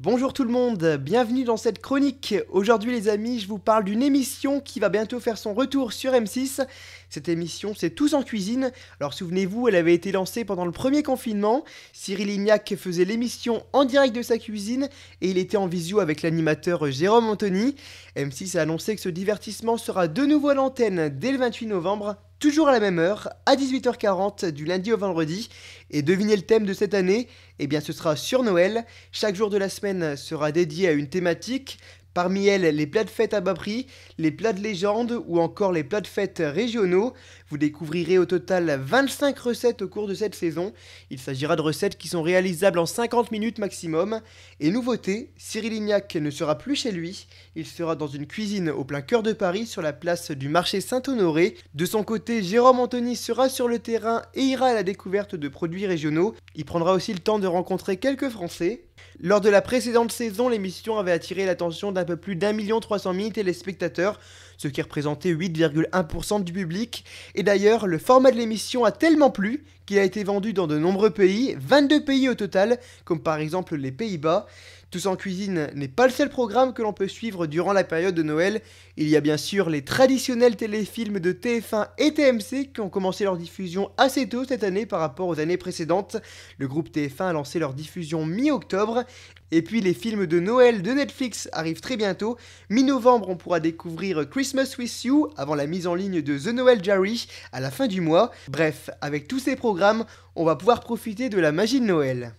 Bonjour tout le monde, bienvenue dans cette chronique. Aujourd'hui les amis, je vous parle d'une émission qui va bientôt faire son retour sur M6. Cette émission, c'est Tous en cuisine. Alors souvenez-vous, elle avait été lancée pendant le premier confinement. Cyril Lignac faisait l'émission en direct de sa cuisine et il était en visio avec l'animateur Jérôme Anthony. M6 a annoncé que ce divertissement sera de nouveau à l'antenne dès le 28 novembre toujours à la même heure, à 18h40 du lundi au vendredi. Et devinez le thème de cette année? Eh bien ce sera sur Noël. Chaque jour de la semaine sera dédié à une thématique. Parmi elles, les plats de fête à bas prix, les plats de légende ou encore les plats de fête régionaux. Vous découvrirez au total 25 recettes au cours de cette saison. Il s'agira de recettes qui sont réalisables en 50 minutes maximum. Et nouveauté, Cyril Lignac ne sera plus chez lui. Il sera dans une cuisine au plein cœur de Paris sur la place du marché Saint-Honoré. De son côté, Jérôme Anthony sera sur le terrain et ira à la découverte de produits régionaux. Il prendra aussi le temps de rencontrer quelques Français. Lors de la précédente saison, l'émission avait attiré l'attention d'un peu plus d'un million trois cent mille téléspectateurs, ce qui représentait 8,1% du public. Et d'ailleurs, le format de l'émission a tellement plu qu'il a été vendu dans de nombreux pays, 22 pays au total, comme par exemple les Pays-Bas. Tous en cuisine n'est pas le seul programme que l'on peut suivre durant la période de Noël. Il y a bien sûr les traditionnels téléfilms de TF1 et TMC qui ont commencé leur diffusion assez tôt cette année par rapport aux années précédentes. Le groupe TF1 a lancé leur diffusion mi-octobre. Et puis les films de Noël de Netflix arrivent très bientôt. Mi-novembre, on pourra découvrir Christmas with You avant la mise en ligne de The Noel Diary à la fin du mois. Bref, avec tous ces programmes, on va pouvoir profiter de la magie de Noël.